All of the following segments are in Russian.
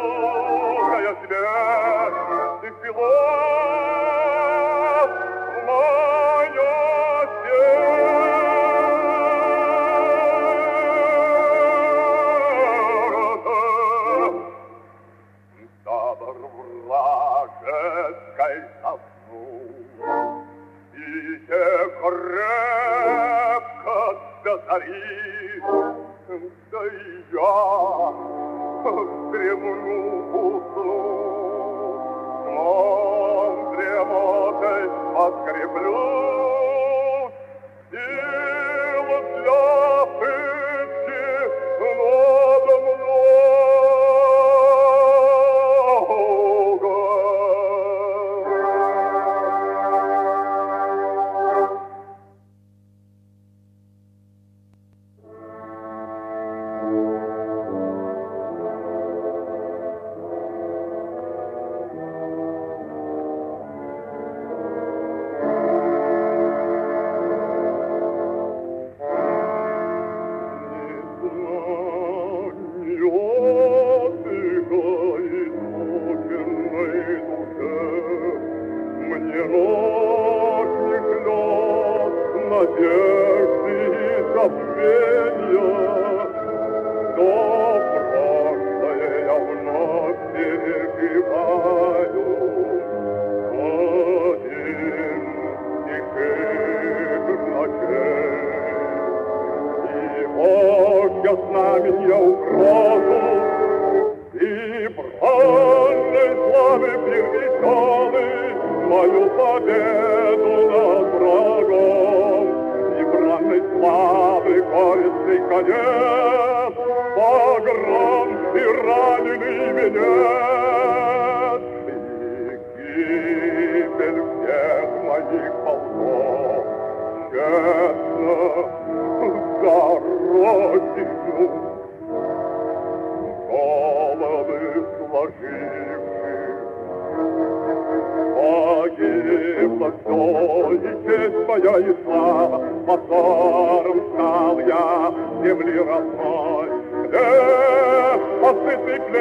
лунная смерть, ты впила Oscar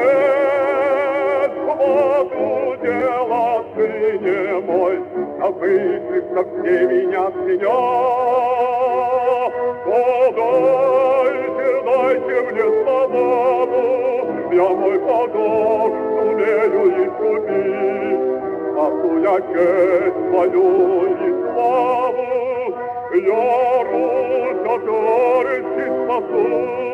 плед, вот удела сыне мой, выживших все меня сменят. Подайте, дайте мне свободу, Я мой подол сумею искупить. Спасу я честь свою и славу, Я Русь от горечи спасу.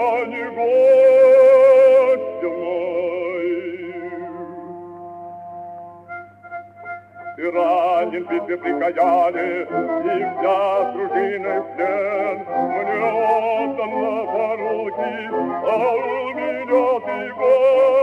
твоим услугам, сын с тобой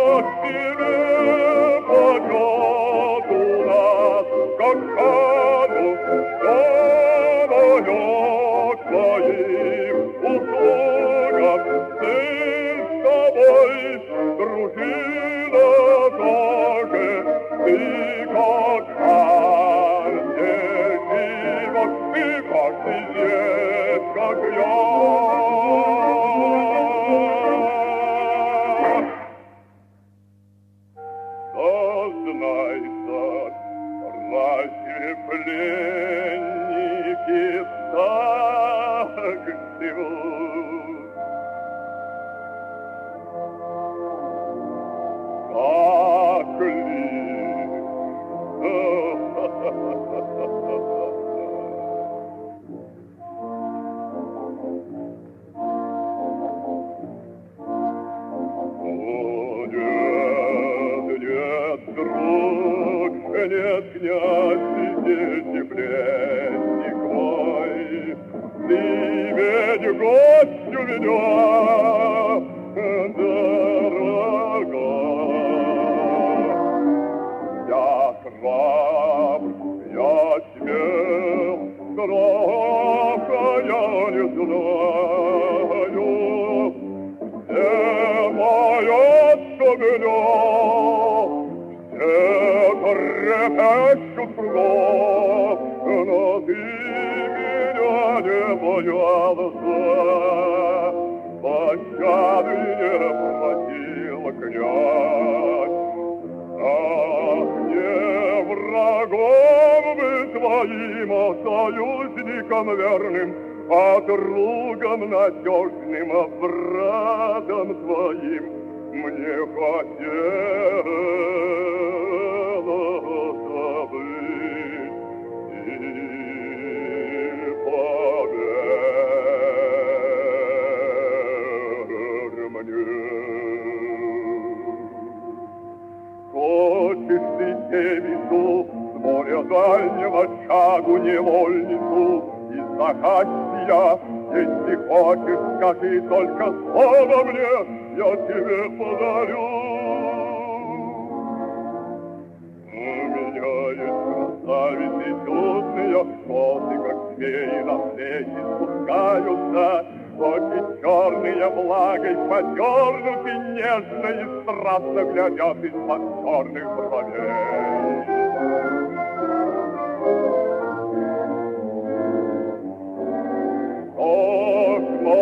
Gott, du союзником верным, а другом надежным, а братом твоим. Мне хотелось Закатья, если хочешь, скажи только слово мне, я тебе подарю. У меня есть красавицы чудные, косы, как змеи на плечи спускаются, Очи черные влагой подернуты, нежно и страстно глядят из-под черных бровей.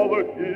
over here.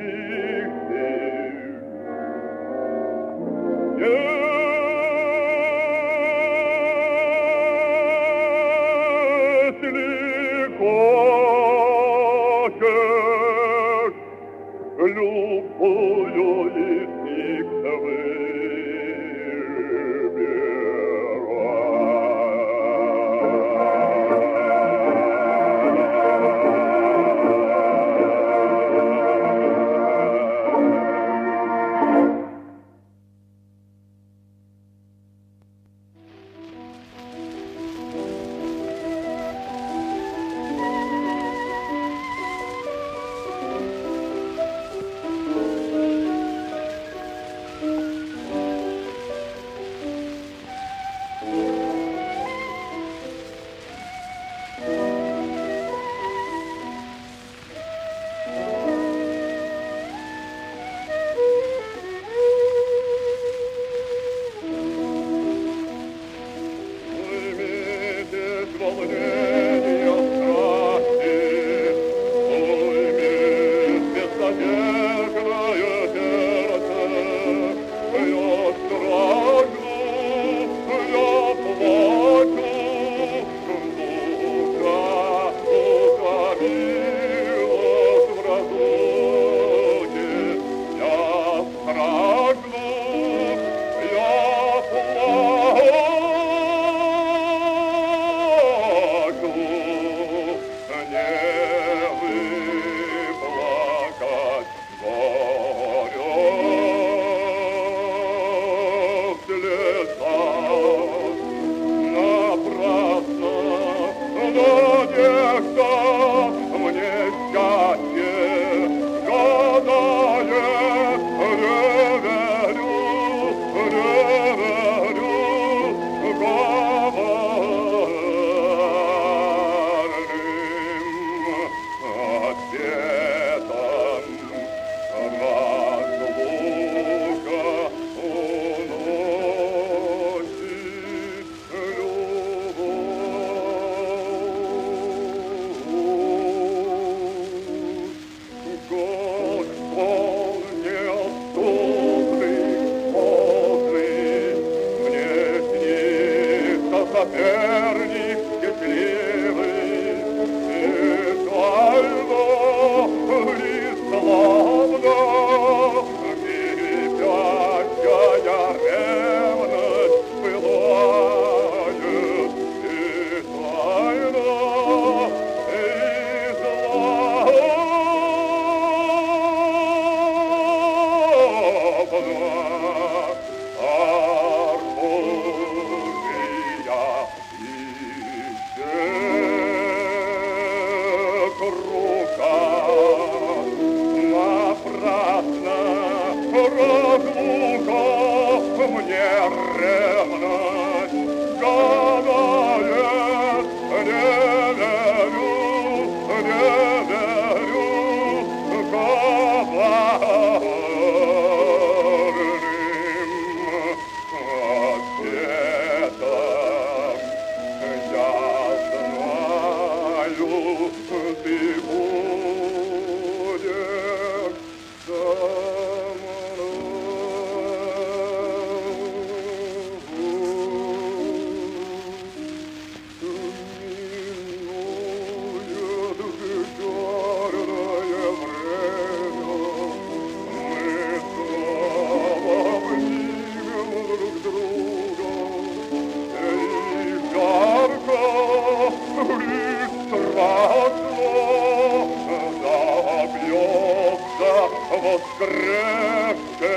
Oh, kraftige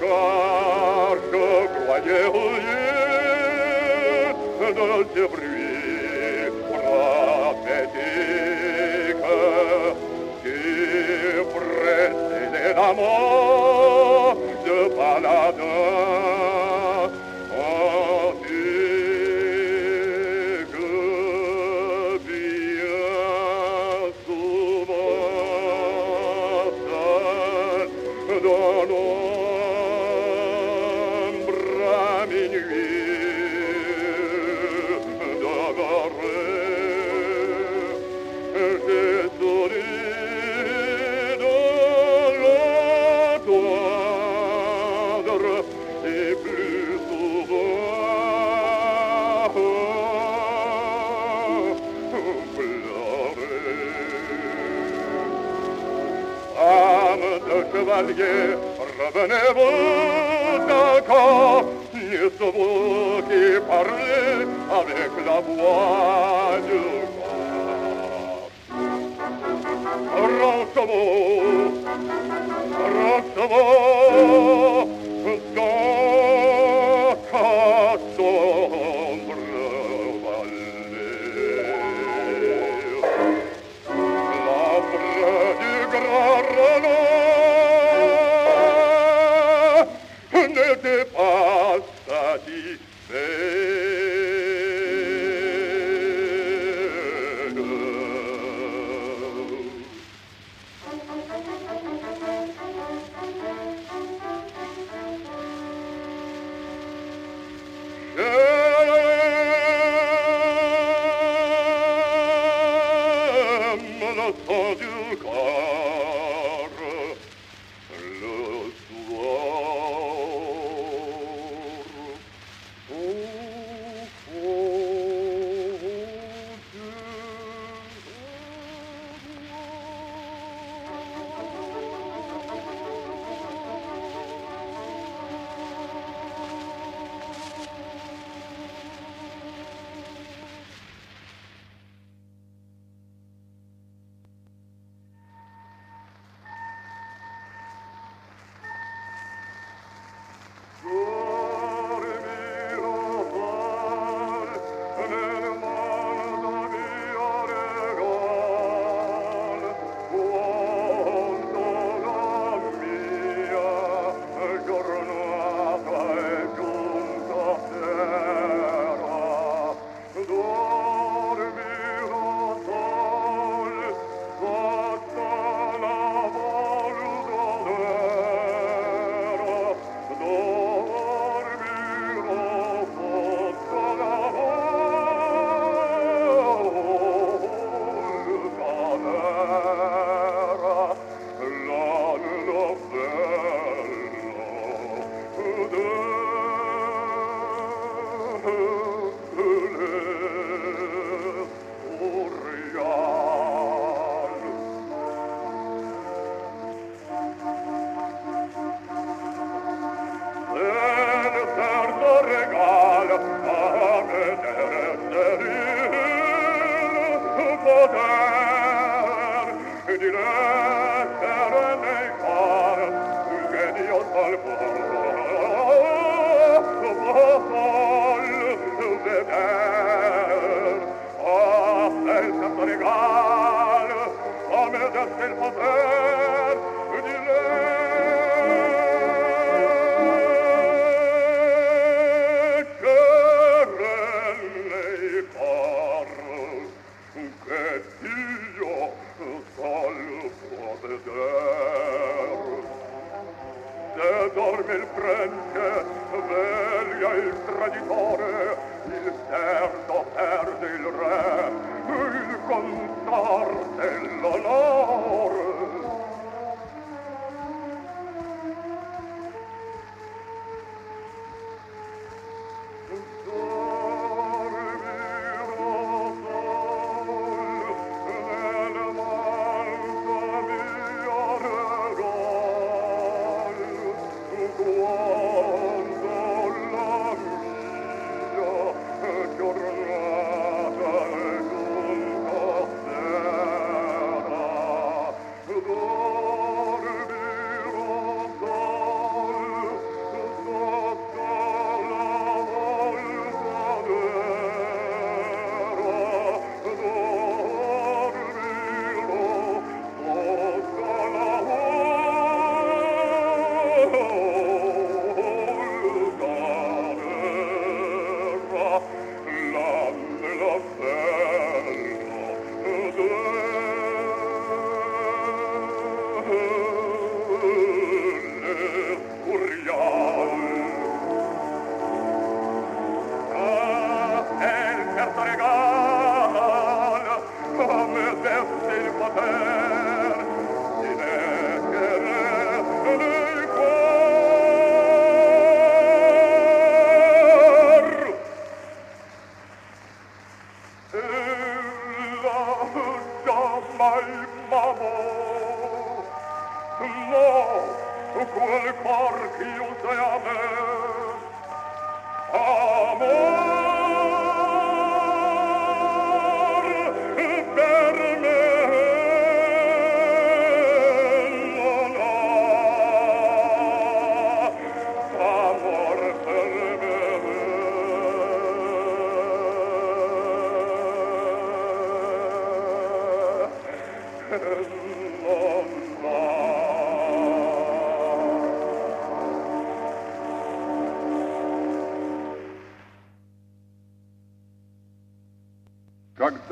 car je croyais oublier dans ce bruit prophétique qui précédait la mort.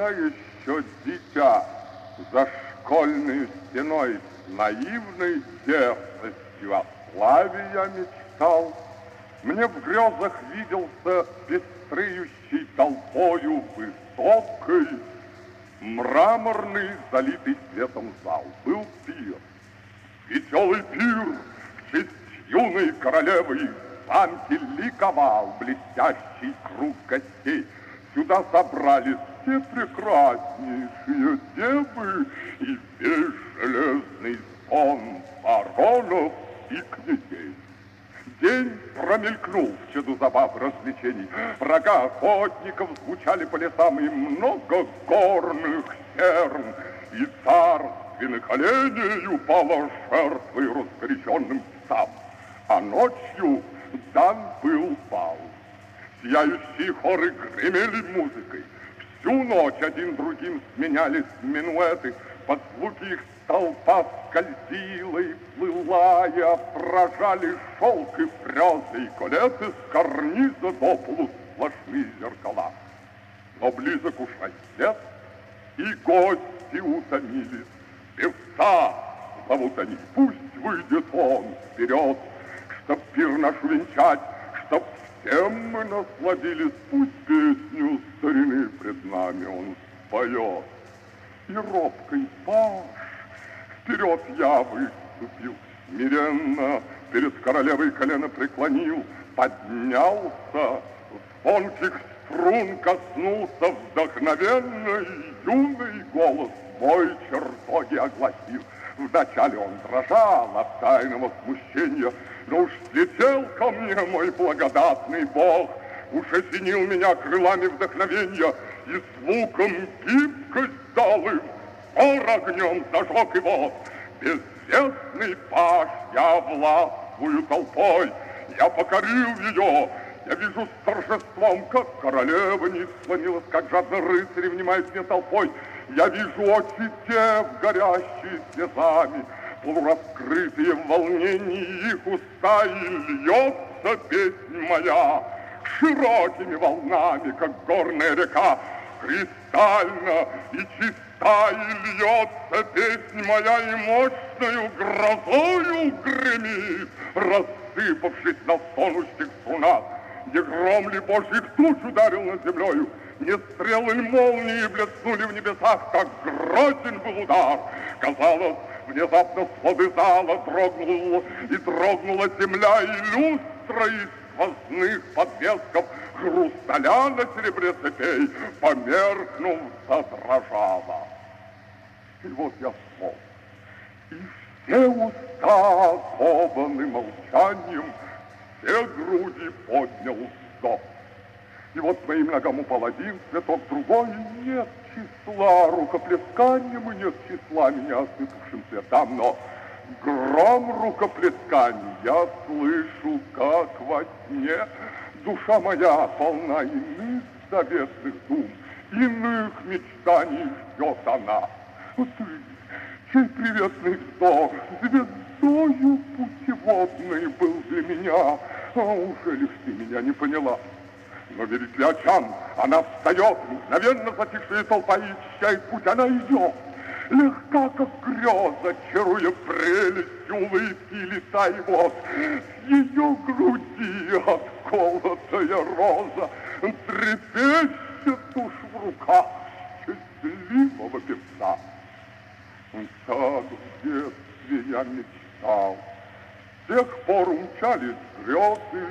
Когда еще дитя за школьной стеной наивной дерзостью о славе я мечтал, мне в грезах виделся пестреющий толпою высокой, мраморный, залитый светом зал. Был пир, веселый пир в честь юной королевы замке ликовал блестящий круг гостей. Сюда собрались все прекраснейшие девы и весь железный сон баронов и князей. День промелькнул в чаду забав развлечений. Рога охотников звучали по лесам, и много горных серн. И царственных оленей упало жертвой разгоряченным псам. А ночью дан был бал. Сияющие хоры гремели музыкой. Всю ночь один другим сменялись минуэты. Под звуки их толпа скользила и плыла, и отражали шелк и фрезы, и колеты с карниза до полу сплошные зеркала. Но близок уж рассвет, и гости утомились. Певца зовут они, пусть выйдет он вперед, чтоб пир наш венчать, чтоб всем мы насладились, пусть песню старины пред нами он споет. И робкой паш вперед я выступил, смиренно перед королевой колено преклонил, поднялся, звонких струн коснулся вдохновенный юный голос мой чертоги огласил. Вначале он дрожал от тайного смущения, но уж слетел ко мне мой благодатный Бог, уж осенил меня крылами вдохновения и звуком гибкость дал им, Ор огнем зажег его, безвестный паш, я властвую толпой, я покорил ее, я вижу с торжеством, как королева не склонилась, как жадно рыцарь внимает мне толпой. Я вижу очи тев, горящие слезами, полураскрытые в волнении их уста, и льется песнь моя широкими волнами, как горная река, кристально и чиста, и льется песнь моя, и мощною грозою гремит, рассыпавшись на стонущих струнах. Не гром ли Божьих туч ударил над землею, не стрелы молнии блеснули в небесах, как грозен был удар. Казалось, внезапно своды зала дрогнула, и дрогнула земля, и люстра из сквозных подвесков хрусталя на серебре цепей, померкнув, задрожала. И вот я смог, и все уста, скованы молчанием, все груди поднял вздох. И вот моим ногам упал один цветок, другой, нет числа рукоплесканием, и нет числа меня осыпавшим цветам, но гром рукоплесканий я слышу, как во сне. Душа моя полна иных заветных дум, иных мечтаний ждет она. Ты, чей приветный вздох, звездою путеводной был для меня, а уже лишь ты меня не поняла? Но ли очам? Она встает, мгновенно затихшая толпа ищает путь, она идет. Легка, как греза, чаруя прелестью улыбки лица и вот. С ее груди отколотая роза трепещет уж в руках счастливого певца. Так в детстве я мечтал, с тех пор умчались грезы,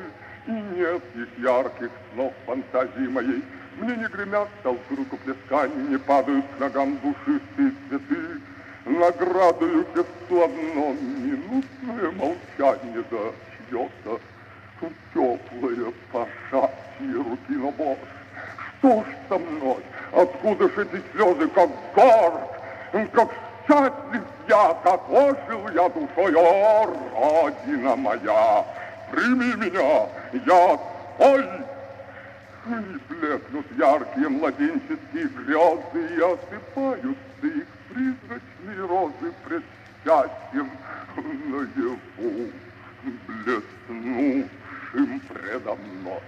и нет их ярких снов фантазии моей. Мне не гремят толпы рукоплесканий, не падают к ногам душистые цветы. Наградою одно минутное молчание, да чье-то теплое пошатие руки, но, Боже, что ж со мной? Откуда ж эти слезы, как горд, как счастлив я, как ожил я душой, о, Родина моя! Прими меня, я твой. И блекнут яркие младенческие грезы, и осыпают цветы их призрачные розы пред счастьем наяву блеснувшим предо мной.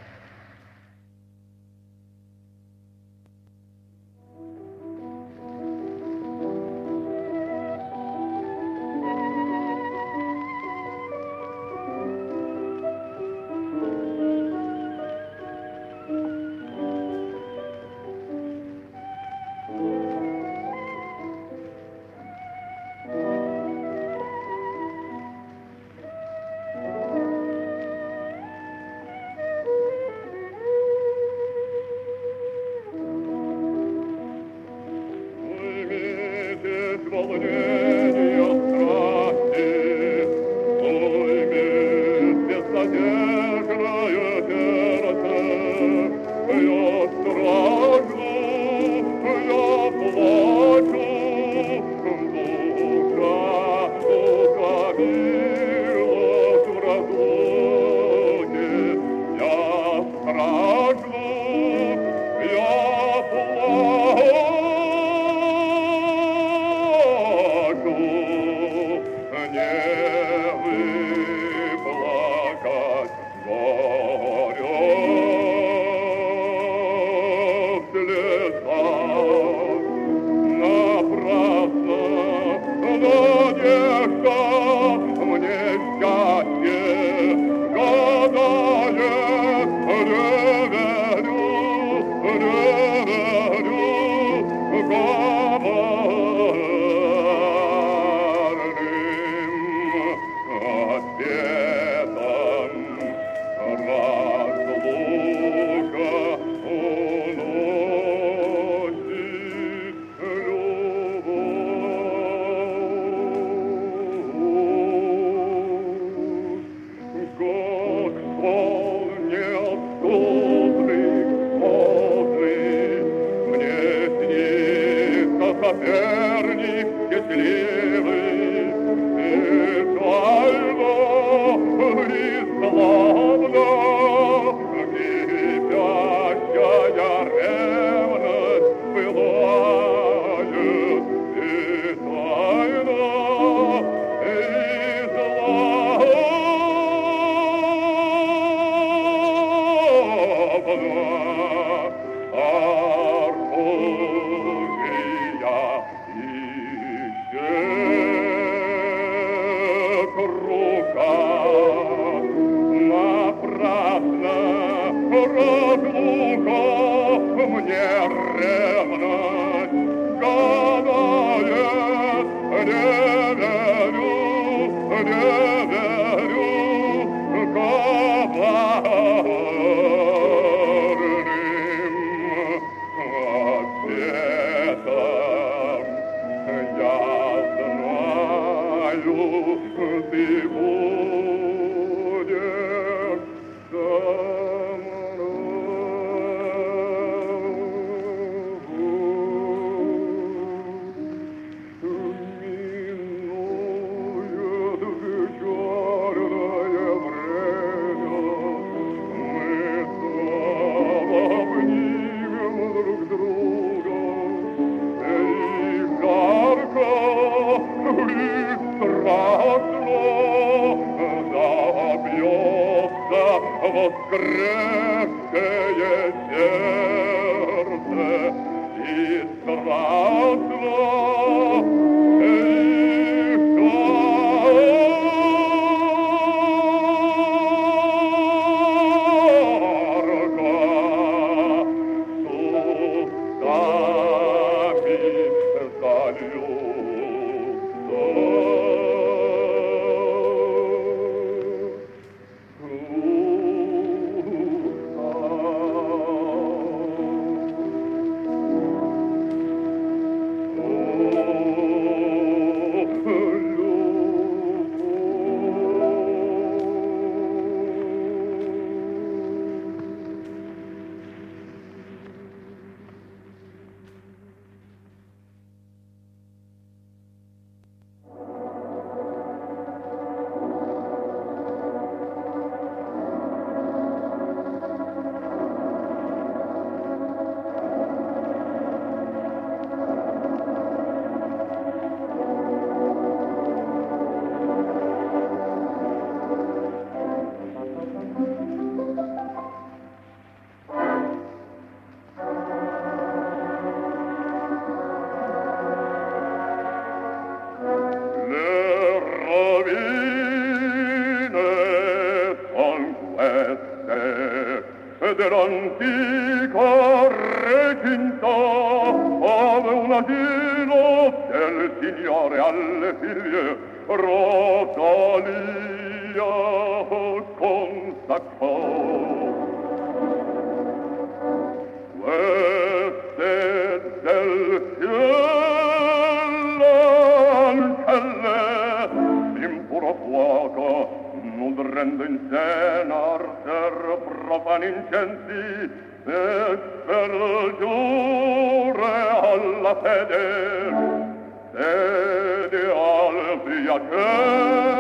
der dir alle mir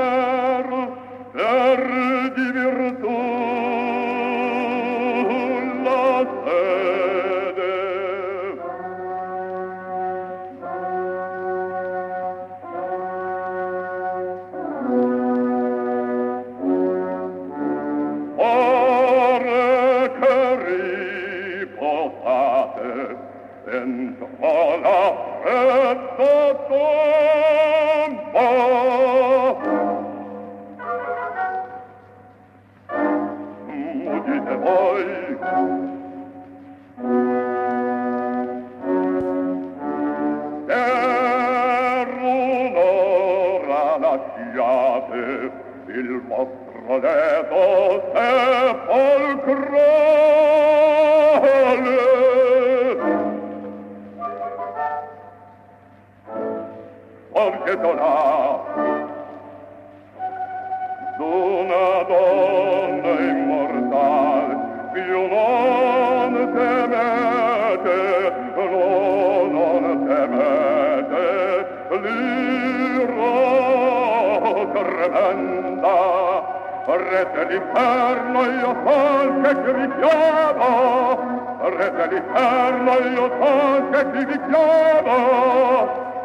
l'ira tremenda re dell'inferno io sol che ti richiamo. Re dell'inferno io sol che ti richiamo.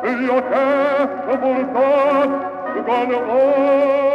Io te tumultat con voi.